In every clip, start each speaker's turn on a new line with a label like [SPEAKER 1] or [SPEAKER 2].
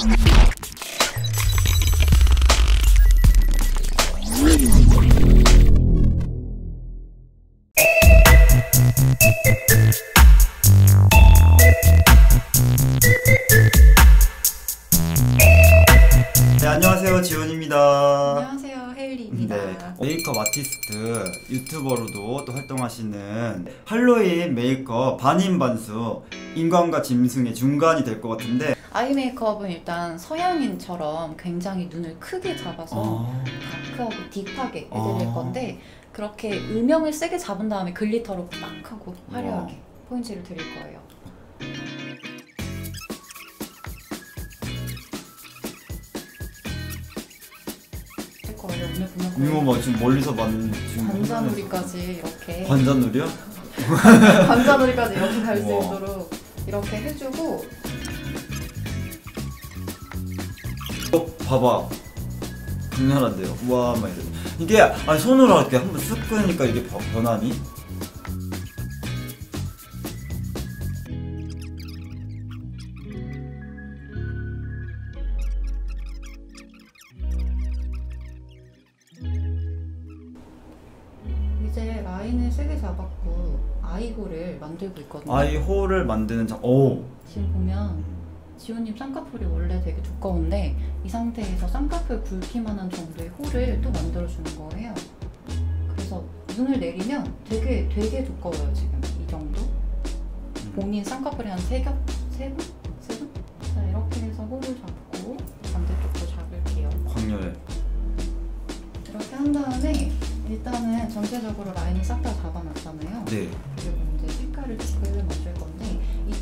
[SPEAKER 1] 네 안녕하세요 지훈입니다.
[SPEAKER 2] 안녕하세요, 헤일리입니다.
[SPEAKER 1] 네 메이크업 아티스트 유튜버로도 또 활동하시는 할로윈 메이크업 반인반수 인간과 짐승의 중간이 될 것 같은데
[SPEAKER 2] 아이 메이크업은 일단 서양인처럼 굉장히 눈을 크게 잡아서
[SPEAKER 1] 어,
[SPEAKER 2] 다크하고 딥하게 해드릴
[SPEAKER 1] 어.
[SPEAKER 2] 건데 그렇게 음영을 세게 잡은 다음에 글리터로 딱 하고 화려하게
[SPEAKER 1] 어.
[SPEAKER 2] 포인트를 드릴 거예요. 오늘 보면
[SPEAKER 1] 이거 뭐 지금 멀리서 만든 지금
[SPEAKER 2] 관자놀이까지 이렇게
[SPEAKER 1] 관자놀이요?
[SPEAKER 2] 관자놀이까지 이렇게 갈 수. 있도록 이렇게 해주고
[SPEAKER 1] 어 봐봐 강렬한데요. 우와 막 이래. 이게 아니 손으로 이렇게 한번 쓱 끄니까 이게 버- 변하니?
[SPEAKER 2] 홀을
[SPEAKER 1] 만드는 장. 오.
[SPEAKER 2] 지금 보면 지호님 쌍꺼풀이 원래 되게 두꺼운데 이 상태에서 쌍꺼풀 굵기만한 정도의 홀을 또 만들어주는 거예요. 그래서 눈을 내리면 되게 되게 두꺼워요 지금 이 정도. 본인 쌍꺼풀이 한 세 겹, 세 분, 세 분. 자 이렇게 해서 홀을 잡고 반대쪽도 잡을게요.
[SPEAKER 1] 광렬해.
[SPEAKER 2] 이렇게 한 다음에 일단은 전체적으로 라인을 싹 다 잡아놨잖아요.
[SPEAKER 1] 네.
[SPEAKER 2] 그리고 이제 색깔을 조금 맞출 건데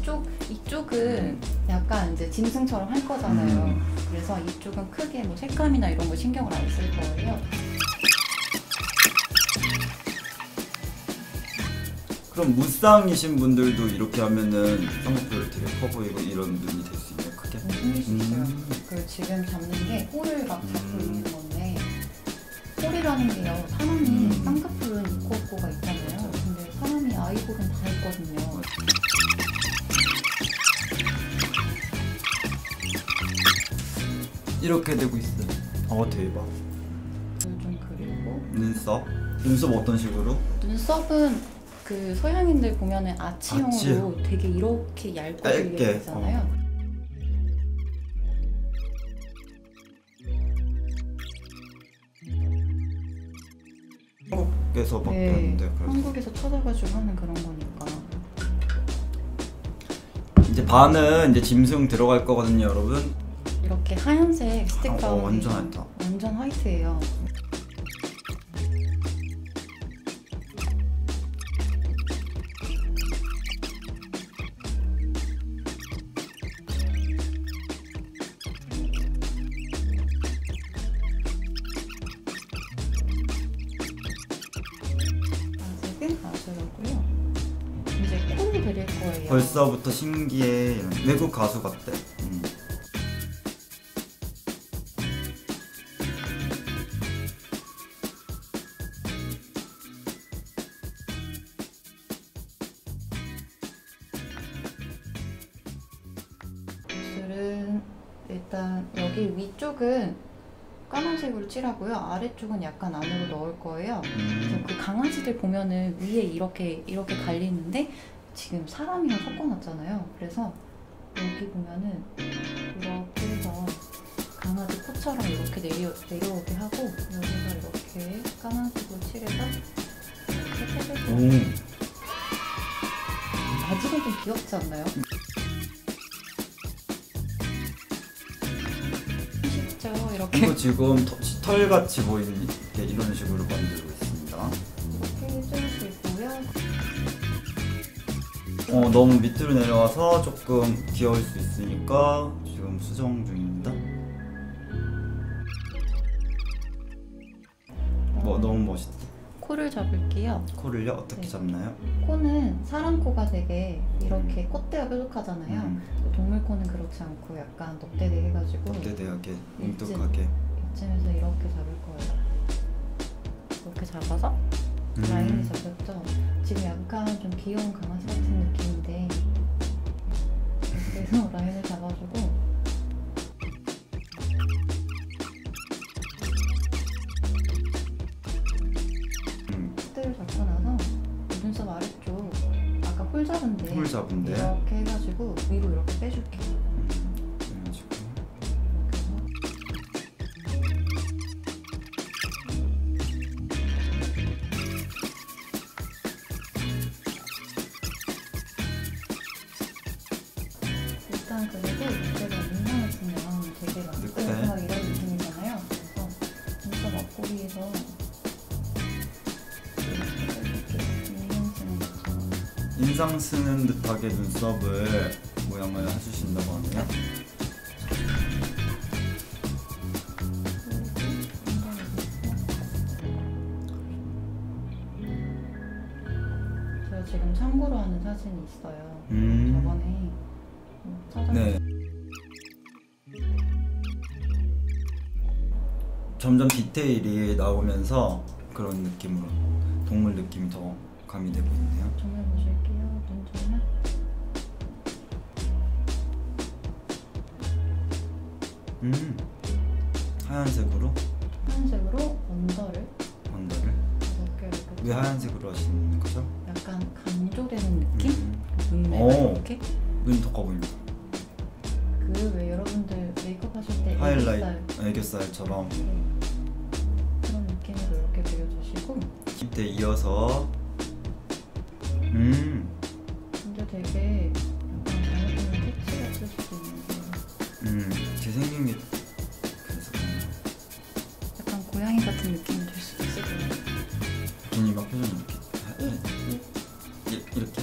[SPEAKER 2] 이쪽 이쪽은 약간 이제 짐승처럼 할 거잖아요.
[SPEAKER 1] 음.
[SPEAKER 2] 그래서 이쪽은 크게 뭐 색감이나 이런 거 신경을 안 쓸 거예요.
[SPEAKER 1] 그럼 무쌍이신 분들도 이렇게 하면은 쌍꺼풀 되게 커 보이고 이런 눈이 될 수 있나요? 크게?
[SPEAKER 2] 생길 수 있어요.
[SPEAKER 1] 음.
[SPEAKER 2] 그 지금 잡는 게 홀을 막 잡고
[SPEAKER 1] 음.
[SPEAKER 2] 있는 건데 홀이라는 게요. 사람이
[SPEAKER 1] 음.
[SPEAKER 2] 쌍꺼풀은 있고 없고가 있잖아요. 아이홀은 다 있거든요.
[SPEAKER 1] 이렇게 되고 있어요. 어 대박.
[SPEAKER 2] 그걸 좀 그리고
[SPEAKER 1] 눈썹? 눈썹 어떤 식으로?
[SPEAKER 2] 눈썹은 그 서양인들 보면은 아치형으로
[SPEAKER 1] 아치형.
[SPEAKER 2] 되게 이렇게 얇고 되게 되잖아요.
[SPEAKER 1] 한국에서밖에
[SPEAKER 2] 네,
[SPEAKER 1] 하는데 그래서
[SPEAKER 2] 한국에서 찾아가지고 하는 그런 거니까.
[SPEAKER 1] 이제 반은 이제 짐승 들어갈 거거든요, 여러분.
[SPEAKER 2] 이렇게 하얀색 스틱
[SPEAKER 1] 어,
[SPEAKER 2] 다운이
[SPEAKER 1] 완전 안다.
[SPEAKER 2] 완전 화이트예요.
[SPEAKER 1] 벌써부터 신기해. 이런. 외국 가수 같대. 음.
[SPEAKER 2] 일단 여기 위쪽은 까만색으로 칠하고요. 아래쪽은 약간 안으로 넣을 거예요. 그래서
[SPEAKER 1] 음.
[SPEAKER 2] 그 강아지들 보면은 위에 이렇게 이렇게 갈리는데 지금 사람이랑 섞어놨잖아요. 그래서 여기 보면은 이렇게 해서 강아지 코처럼 이렇게 내려 내려오게 하고 여기가 이렇게 까만색으로 칠해서 이렇게 거예요.
[SPEAKER 1] 오.
[SPEAKER 2] 아직은 좀 귀엽지 않나요? 쉽죠 이렇게
[SPEAKER 1] 이거 지금 터- 털같이 보이는 게 이런 식으로 만들고 있습니다. 어, 너무 밑으로 내려와서 조금 귀여울 수 있으니까 지금 수정 중입니다. 뭐 너무 멋있다.
[SPEAKER 2] 코를 잡을게요.
[SPEAKER 1] 코를요 어떻게
[SPEAKER 2] 네.
[SPEAKER 1] 잡나요?
[SPEAKER 2] 코는 사람 코가 되게 이렇게 콧대가 뾰족하잖아요.
[SPEAKER 1] 음,
[SPEAKER 2] 동물 코는 그렇지 않고 약간 넉대대 해가지고
[SPEAKER 1] 대대하게
[SPEAKER 2] 일진.
[SPEAKER 1] 뭉툭하게.
[SPEAKER 2] 이쯤에서 이렇게 잡을 거예요. 이렇게 잡아서
[SPEAKER 1] 음,
[SPEAKER 2] 잡았죠. 지금 약간 좀 귀여운 강아지 같은 느낌인데 그래서 라인을 잡아주고 핏을 잡고 나서 눈썹 아래쪽 아까 홀 잡은데
[SPEAKER 1] 홀 잡은데?
[SPEAKER 2] 이렇게 해가지고 위로 이렇게 빼줄게요. 인상 쓰는
[SPEAKER 1] 듯하게 눈썹을 모양을 해주신다고 하네요.
[SPEAKER 2] 제가 지금 참고로 하는 사진이 있어요.
[SPEAKER 1] 음.
[SPEAKER 2] 저번에 찾아
[SPEAKER 1] 네. 점점 디테일이 나오면서 그런 느낌으로 동물 느낌이 더 가미되고 있네요.
[SPEAKER 2] 정말 보실게요. 눈 정면.
[SPEAKER 1] 음. 하얀색으로
[SPEAKER 2] 하얀색으로 언더를
[SPEAKER 1] 언더를 왜 하얀색으로 하시는 거죠?
[SPEAKER 2] 약간 강조되는 느낌?
[SPEAKER 1] 음.
[SPEAKER 2] 눈매가
[SPEAKER 1] 오.
[SPEAKER 2] 이렇게
[SPEAKER 1] 눈이 더 커 보인다.
[SPEAKER 2] 그왜 여러분들 메이크업 하실 때
[SPEAKER 1] 하이라이트
[SPEAKER 2] 애교살
[SPEAKER 1] 애교살처럼
[SPEAKER 2] 네. 그런 느낌으로 이렇게 그려주시고
[SPEAKER 1] 힙대 이어서 음.
[SPEAKER 2] 근데 되게 약간 잘못하면 캐치가 쓸 수도 있는데
[SPEAKER 1] 음. 제 생긴 게 그래서 그런가.
[SPEAKER 2] 약간 고양이 같은 느낌이 들 수도 있을 것.
[SPEAKER 1] 괜히 막 표정 이렇게 하- 이- 이렇게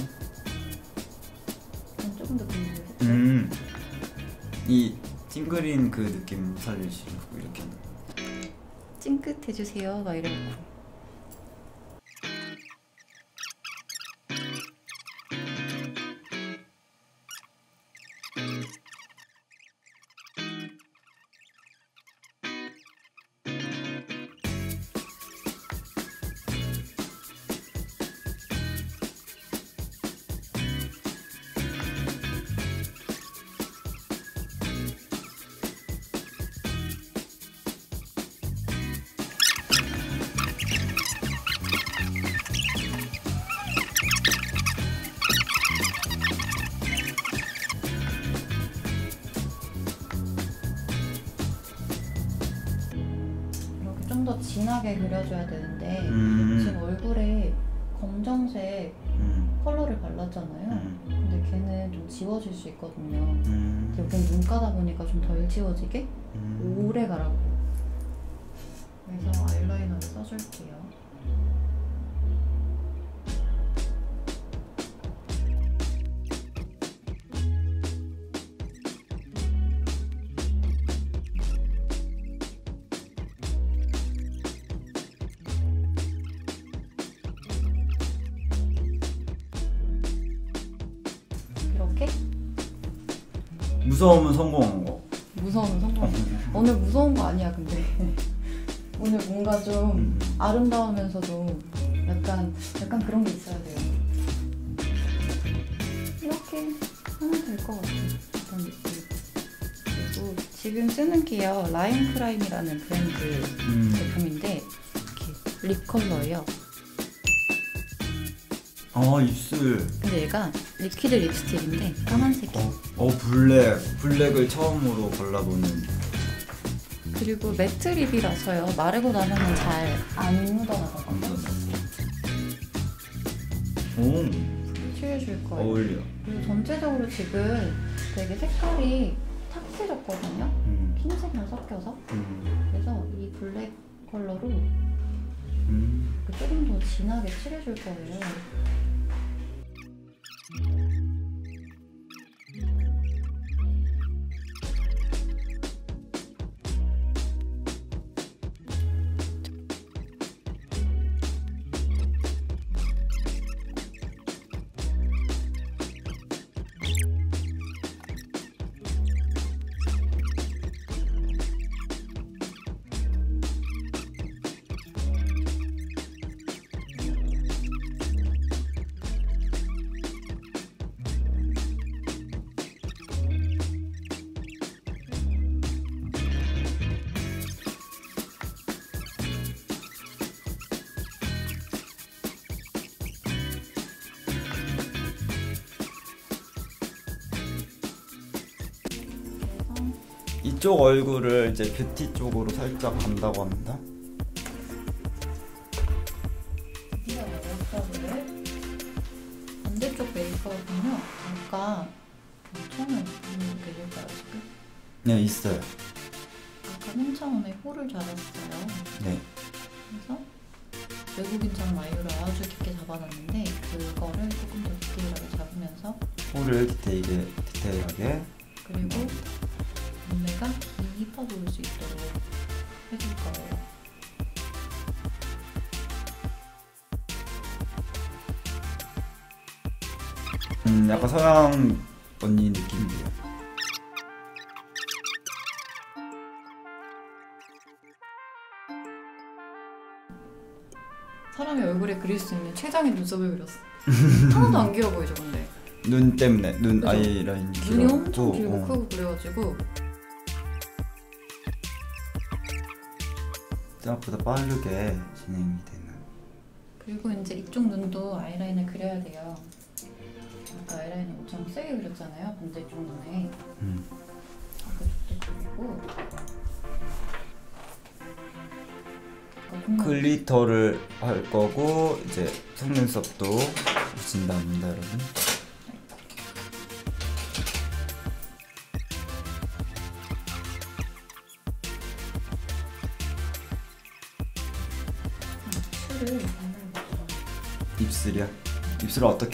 [SPEAKER 2] 전 조금 더 궁금해요.
[SPEAKER 1] 음. 이 찡그린 그 느낌 살리시고 이렇게
[SPEAKER 2] 찡긋 해주세요. 막 이래갖고. 진하게 그려줘야 되는데
[SPEAKER 1] 음.
[SPEAKER 2] 지금 얼굴에 검정색
[SPEAKER 1] 음.
[SPEAKER 2] 컬러를 발랐잖아요.
[SPEAKER 1] 음.
[SPEAKER 2] 근데 걔는 좀 지워질 수 있거든요.
[SPEAKER 1] 음.
[SPEAKER 2] 여긴 눈 까다 보니까 좀 덜 지워지게
[SPEAKER 1] 음.
[SPEAKER 2] 오래 가라고. 그래서 아이라이너를 써줄게요.
[SPEAKER 1] 무서우면 성공한 거.
[SPEAKER 2] 무서운 성공. 오늘 무서운 거 아니야 근데 오늘 뭔가 좀
[SPEAKER 1] 음.
[SPEAKER 2] 아름다우면서도 약간 약간 그런 게 있어야 돼요. 이렇게 하면 될 것 같아. 이런 느낌. 그리고 지금 쓰는 게요 라인 크라임이라는 브랜드
[SPEAKER 1] 음.
[SPEAKER 2] 제품인데 이렇게 립 컬러예요.
[SPEAKER 1] 아 입술.
[SPEAKER 2] 근데 얘가 liquid 립스틱인데 까만색이.
[SPEAKER 1] 어, 어 black. black을 처음으로 발라보는.
[SPEAKER 2] 그리고 matte lip이라서요 마르고 나면은 잘 안 묻어나거든요.
[SPEAKER 1] 오
[SPEAKER 2] 칠해줄 거예요.
[SPEAKER 1] 어울려.
[SPEAKER 2] 그리고 전체적으로 지금 되게 색깔이 탁해졌거든요.
[SPEAKER 1] 음.
[SPEAKER 2] 흰색이랑 섞여서.
[SPEAKER 1] 음.
[SPEAKER 2] 그래서 이 black 컬러로
[SPEAKER 1] 음.
[SPEAKER 2] 조금 더 진하게 칠해줄 거예요.
[SPEAKER 1] 이쪽 얼굴을 이제 뷰티 쪽으로 살짝 간다고 합니다.
[SPEAKER 2] 메이크업을 반대쪽 메이크업은요 아까 천을 내릴까요 지금?
[SPEAKER 1] 네, 있어요.
[SPEAKER 2] 아까 맨 처음에 홀을 잡았어요
[SPEAKER 1] 네.
[SPEAKER 2] 그래서 외국인처럼 아이를 아주 깊게 잡아놨는데 그거를 조금 더 디테일하게 잡으면서
[SPEAKER 1] 홀을 디테일하게, 디테일하게.
[SPEAKER 2] 그리고 눈매가 깊어 보일 수 있도록 해줄 거예요
[SPEAKER 1] 음, 약간 서양 언니 느낌이에요.
[SPEAKER 2] 사람의 얼굴에 그릴 수 있는 최장의 눈썹을 그렸어 하나도 안 귀여워 보이죠 근데
[SPEAKER 1] 눈 때문에 눈
[SPEAKER 2] 그죠?
[SPEAKER 1] 아이라인
[SPEAKER 2] 눈이 엄청 길고
[SPEAKER 1] 어.
[SPEAKER 2] 크고 그래가지고
[SPEAKER 1] 생각보다 빠르게 진행이 되는.
[SPEAKER 2] 그리고 이제 이쪽 눈도 아이라인을 그려야 돼요 아까 아이라인을 엄청 세게 그렸잖아요 반대쪽 눈에
[SPEAKER 1] 음.
[SPEAKER 2] 그쪽도 그리고
[SPEAKER 1] 글리터를 할 거고 이제 속눈썹도 붙인답니다, 여러분.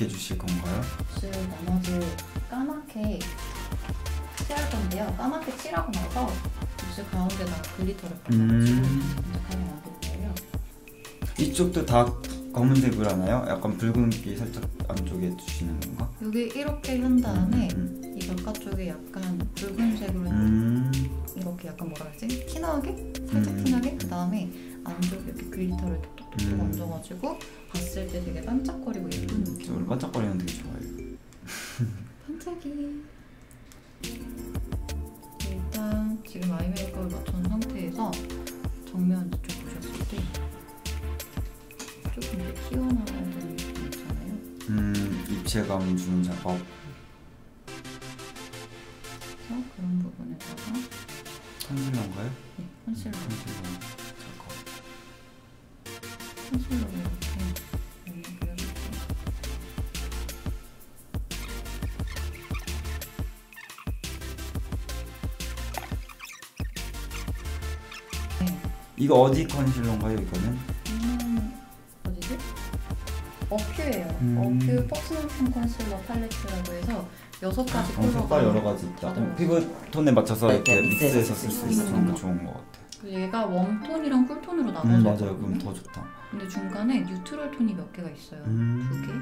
[SPEAKER 1] 어떻게 주실 건가요?
[SPEAKER 2] 입술 나머지 까맣게 칠할 건데요. 까맣게 칠하고 나서 입술 가운데다가 글리터를 발라가지고
[SPEAKER 1] 음.
[SPEAKER 2] 반짝하게 만들 거예요.
[SPEAKER 1] 이쪽도 다 검은색으로 하나요? 약간 붉은기 살짝 안쪽에 주시는 건가?
[SPEAKER 2] 여기 이렇게 한 다음에
[SPEAKER 1] 음,
[SPEAKER 2] 이 바깥쪽에 약간 붉은색으로
[SPEAKER 1] 음.
[SPEAKER 2] 이렇게 약간 뭐라 그러지? 티나게? 살짝
[SPEAKER 1] 음.
[SPEAKER 2] 티나게? 그 다음에 안쪽에 이렇게 glitter를 톡톡톡
[SPEAKER 1] 음.
[SPEAKER 2] 얹어가지고 봤을 때 되게 반짝거리고 예쁜
[SPEAKER 1] 음, 저
[SPEAKER 2] 느낌으로
[SPEAKER 1] 반짝거리는 되게 좋아요.
[SPEAKER 2] 반짝이 일단 지금 아이 메이크업을 맞춘 상태에서 정면 이쪽 보셨을 때 조금 이제 튀어나오는 느낌 있잖아요
[SPEAKER 1] 음, 입체감 주는 작업.
[SPEAKER 2] 그래서 그런 부분에다가
[SPEAKER 1] 컨실러인가요?
[SPEAKER 2] 네, 컨실러
[SPEAKER 1] 컨실러 작업.
[SPEAKER 2] 컨실러로 이렇게 네,
[SPEAKER 1] 이거 어디 concealer인가요, 이거는?
[SPEAKER 2] 이거는 어디지? 어퓨예요.
[SPEAKER 1] 음.
[SPEAKER 2] 어퓨 personal 톤 컨실러 팔레트라고 해서 여섯 가지
[SPEAKER 1] 어, 색깔 여러 가지 있다. 피부 톤에 맞춰서
[SPEAKER 3] 네,
[SPEAKER 1] 이렇게
[SPEAKER 3] 네,
[SPEAKER 1] mix해서 쓸 수 있으니까
[SPEAKER 2] 있으니까.
[SPEAKER 1] 좋은 것 같아.
[SPEAKER 2] 그 얘가 warm톤이랑 cool톤으로 나눠져
[SPEAKER 1] 음, 맞아요. 그럼 더 좋다.
[SPEAKER 2] 근데 중간에 neutral 톤이 몇 개가 있어요.
[SPEAKER 1] 음.
[SPEAKER 2] 두 개.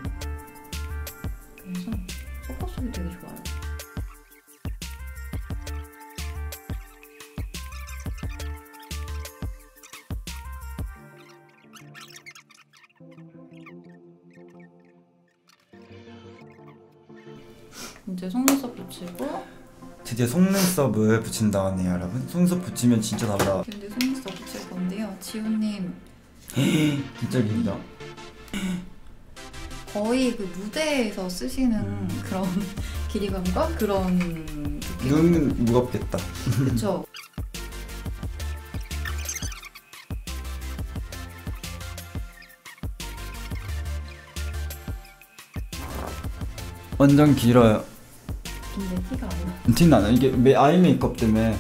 [SPEAKER 2] 그래서 섞어 쓰기 되게 좋아요. 이제 속눈썹 붙이고
[SPEAKER 1] 드디어 속눈썹을 붙인다네요, 여러분. 속눈썹 붙이면 진짜 달라.
[SPEAKER 2] 근데 속눈썹 붙일 건데요. 지훈님
[SPEAKER 1] 진짜 길다.
[SPEAKER 2] 거의 그 무대에서 쓰시는
[SPEAKER 1] 음.
[SPEAKER 2] 그런 길이감과 그런 느낌.
[SPEAKER 1] 눈은 무겁겠다.
[SPEAKER 2] 그쵸?
[SPEAKER 1] 완전 길어요.
[SPEAKER 2] 근데 티가 안 나.
[SPEAKER 1] 티는 안 나. 이게 메- 아이 메이크업 때문에.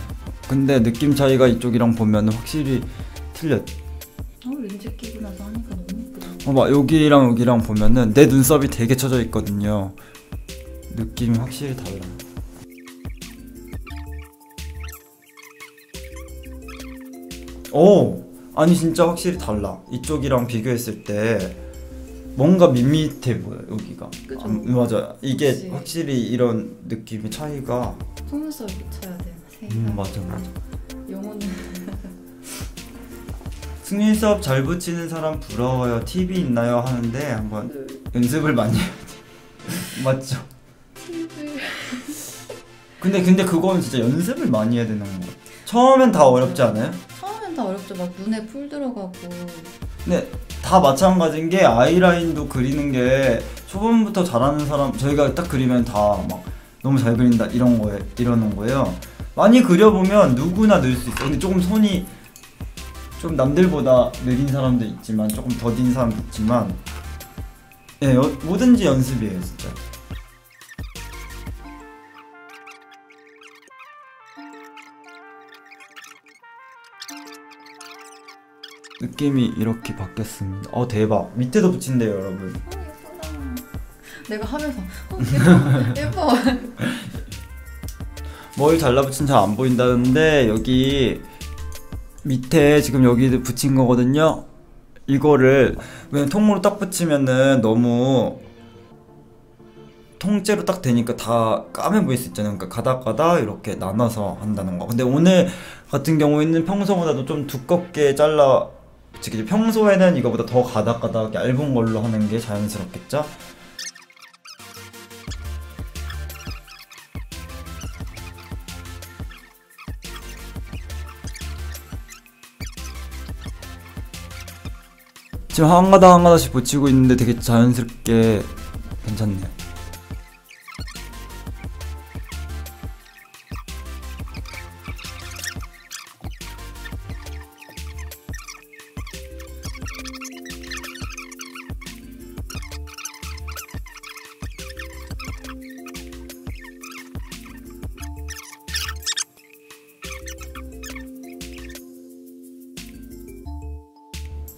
[SPEAKER 1] 근데 느낌 차이가 이쪽이랑 보면 확실히 틀려.
[SPEAKER 2] 어, 렌즈 끼고 나서 하니까 너무 예쁘다.
[SPEAKER 1] 봐봐 여기랑 여기랑 보면은 내 눈썹이 되게 쳐져 있거든요. 느낌이 확실히 달라. 오 아니 진짜 확실히 달라. 이쪽이랑 비교했을 때 뭔가 밋밋해 보여 여기가.
[SPEAKER 2] 그죠?
[SPEAKER 1] 음, 맞아. 이게
[SPEAKER 2] 그치.
[SPEAKER 1] 확실히 이런 느낌의 차이가.
[SPEAKER 2] 속눈썹 붙여야 돼. 세상.
[SPEAKER 1] 음 맞아 맞아.
[SPEAKER 2] 영혼은
[SPEAKER 1] 승윤 수업 잘 붙이는 사람 부러워요. 팁이 있나요? 하는데 한번 연습을 많이 해야 돼. 맞죠? 근데 근데 그건 진짜 연습을 많이 해야 되는 것 같아. 처음엔 다 어렵지 않아요?
[SPEAKER 2] 처음엔 다 어렵죠. 막 눈에 풀 들어가고
[SPEAKER 1] 근데 다 마찬가지인 게 아이라인도 그리는 게 초반부터 잘하는 사람 저희가 딱 그리면 다 막 너무 잘 그린다 이런 거에 이러는 거예요. 많이 그려보면 누구나 늘 수 있어. 근데 조금 손이 좀 남들보다 느린 사람도 있지만 조금 더딘 사람도 있지만 예, 어, 뭐든지 연습이에요, 진짜. 느낌이 이렇게 바뀌었습니다. 어 대박. 밑에도 붙인대요, 여러분.
[SPEAKER 2] 어, 예쁘다. 내가 하면서 어, 예뻐 예뻐.
[SPEAKER 1] 뭘 잘라붙인 잘 안 보인다는데 여기 밑에 지금 여기 붙인 거거든요. 이거를 왜냐면 통으로 딱 붙이면은 너무 통째로 딱 되니까 다 까매 보일 수 있잖아요. 그러니까 가닥가닥 이렇게 나눠서 한다는 거. 근데 오늘 같은 경우에는 평소보다도 좀 두껍게 잘라 붙이기. 평소에는 이거보다 더 가닥가닥 얇은 걸로 하는 게 자연스럽겠죠? 지금 한 가닥 한 가닥씩 붙이고 있는데 되게 자연스럽게 괜찮네요.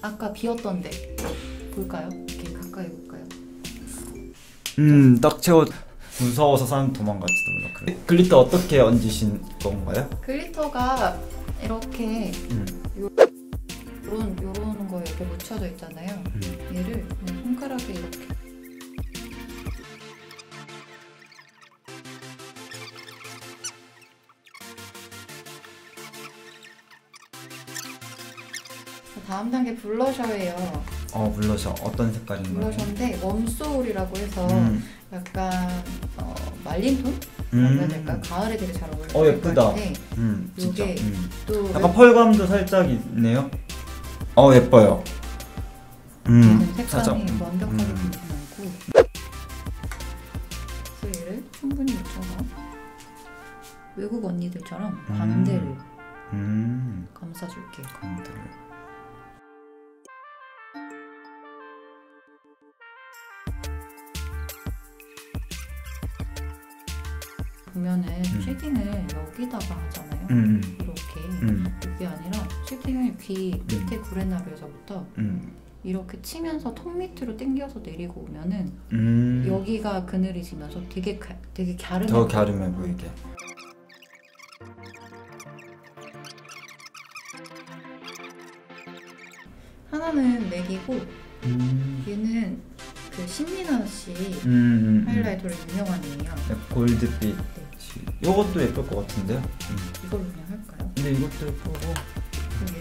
[SPEAKER 2] 아까 비었던데 볼까요? 이렇게 가까이 볼까요?
[SPEAKER 1] 음, 딱 채워. 무서워서 사람 도망갈지도 몰라. 그래. glitter 어떻게 얹으신 건가요?
[SPEAKER 2] glitter가 이렇게
[SPEAKER 1] 음,
[SPEAKER 2] 요런 요런 거에 이렇게 묻혀져 있잖아요.
[SPEAKER 1] 음.
[SPEAKER 2] 얘를 손가락에 이렇게 다음 단계 블러셔예요.
[SPEAKER 1] 어, 블러셔 어떤 색깔인가요?
[SPEAKER 2] 블러셔인데 웜소울이라고 해서
[SPEAKER 1] 음,
[SPEAKER 2] 약간 어, 말린 톤?
[SPEAKER 1] 음.
[SPEAKER 2] 될까? 가을에 되게 잘 어울리는
[SPEAKER 1] 어, 예쁘다. 음, 진짜. 음.
[SPEAKER 2] 또
[SPEAKER 1] 약간 펄감도 살짝 있네요. 어, 예뻐요. 음,
[SPEAKER 2] 색감이
[SPEAKER 1] 살짝.
[SPEAKER 2] 완벽하게
[SPEAKER 1] 음.
[SPEAKER 2] 않고 그래서 얘를 충분히 묻혀서 외국 언니들처럼
[SPEAKER 1] 음.
[SPEAKER 2] 광대를
[SPEAKER 1] 음,
[SPEAKER 2] 감싸줄게요.
[SPEAKER 1] 감들.
[SPEAKER 2] 보면은
[SPEAKER 1] 음.
[SPEAKER 2] shading을 여기다가 하잖아요.
[SPEAKER 1] 음,
[SPEAKER 2] 이렇게
[SPEAKER 1] 음,
[SPEAKER 2] 이게 아니라 shading을 귀 밑에 구레나루에서부터
[SPEAKER 1] 음,
[SPEAKER 2] 이렇게 치면서 턱 밑으로 당겨서 내리고 오면은
[SPEAKER 1] 음.
[SPEAKER 2] 여기가 그늘이 지면서 되게 가, 되게 갸름해
[SPEAKER 1] 더. 갸름해 보이게.
[SPEAKER 2] 하나는 맥이고
[SPEAKER 1] 음,
[SPEAKER 2] 얘는 그 신민아 씨
[SPEAKER 1] 음, 음, 음.
[SPEAKER 2] 하이라이터로 유명한 애예요.
[SPEAKER 1] 골드빛.
[SPEAKER 2] 네.
[SPEAKER 1] 이것도 예쁠 것 같은데요? 음.
[SPEAKER 2] 이걸로 그냥 할까요?
[SPEAKER 1] 근데 이것도 예쁘고.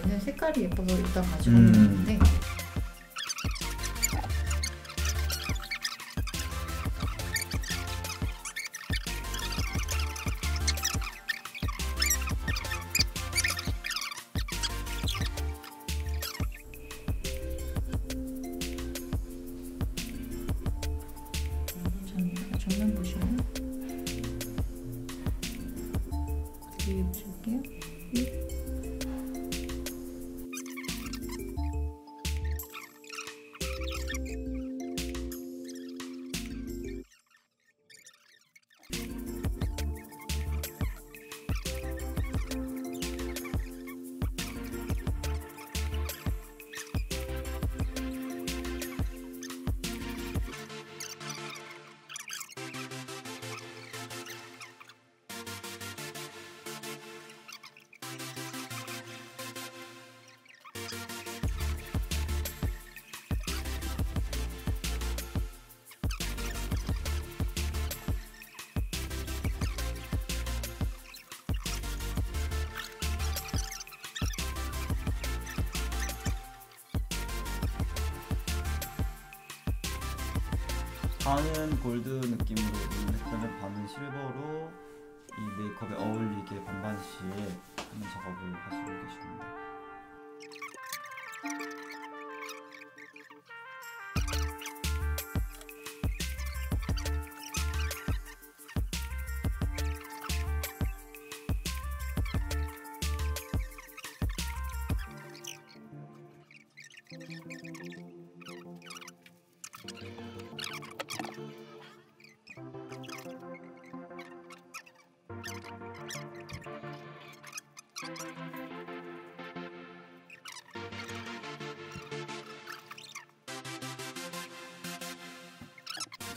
[SPEAKER 2] 얘는 색깔이 예뻐서 일단 가지고
[SPEAKER 1] 음.
[SPEAKER 2] 있는데 보실게요.
[SPEAKER 1] 반은 골드 느낌으로 있는 색깔을 반은 실버로 이 메이크업에 어울리게 반반씩 하는 작업을 하시고 계십니다.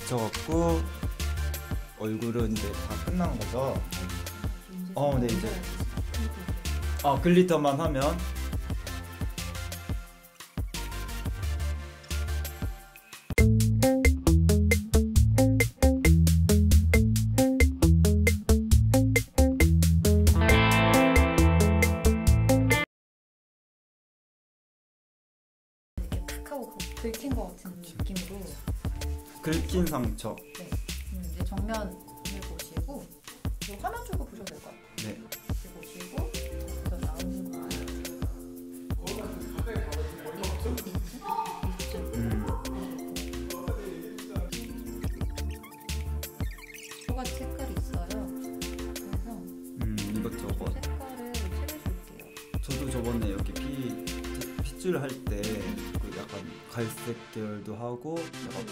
[SPEAKER 1] 붙여갖고 얼굴은 이제 다 끝난 거죠. 어, 네,
[SPEAKER 2] 좀
[SPEAKER 1] 이제. 아 글리터만 하면 상처.
[SPEAKER 2] 네. 음, 이제 정면을 보시고 이거 화면 주고 보셔도 될 것 같아요.
[SPEAKER 1] 네.
[SPEAKER 2] 이렇게 보시고 저 나오는 거 이쪽 이쪽
[SPEAKER 1] 음.
[SPEAKER 2] 두 가지 색깔이 있어요. 그래서
[SPEAKER 1] 음 이것저것.
[SPEAKER 2] 색깔을 칠해줄게요.
[SPEAKER 1] 저도 저번에 이렇게 피 핏줄 할때그 약간 갈색 계열도 하고 약간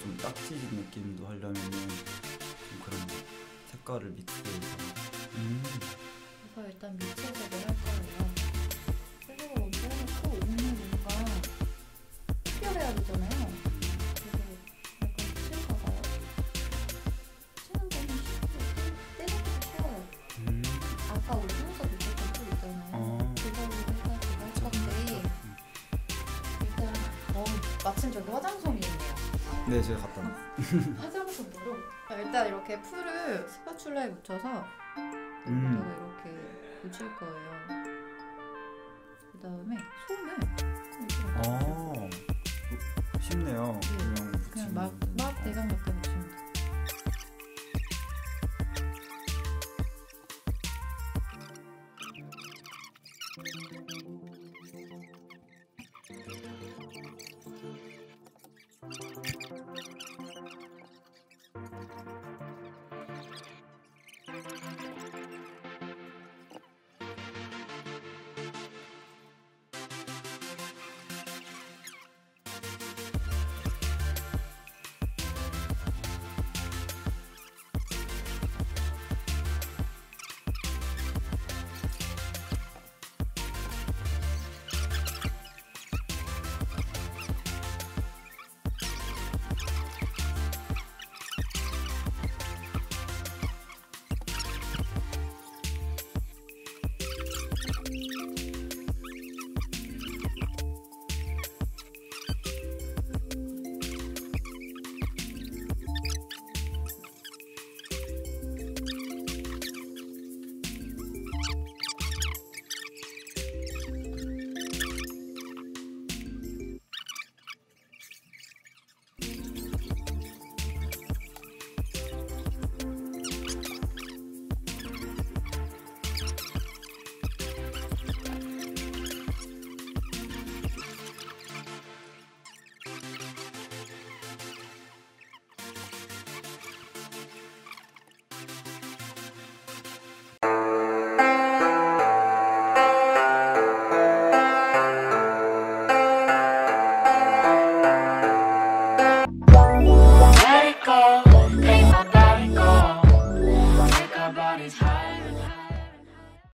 [SPEAKER 1] 좀 딱지진 느낌도 하려면은 좀 그런 색깔을 믹스해서. 음.
[SPEAKER 2] 그래서 일단 밑에서 뭘할 거예요. 먼저 해놓고 오늘 뭔가 특별해야 되잖아요. 마침 저기 화장솜이 있 네
[SPEAKER 1] 제가 갖다 놨어요.
[SPEAKER 2] 화장솜으로 일단 이렇게 풀을 스파츌라에 묻혀서
[SPEAKER 1] 음.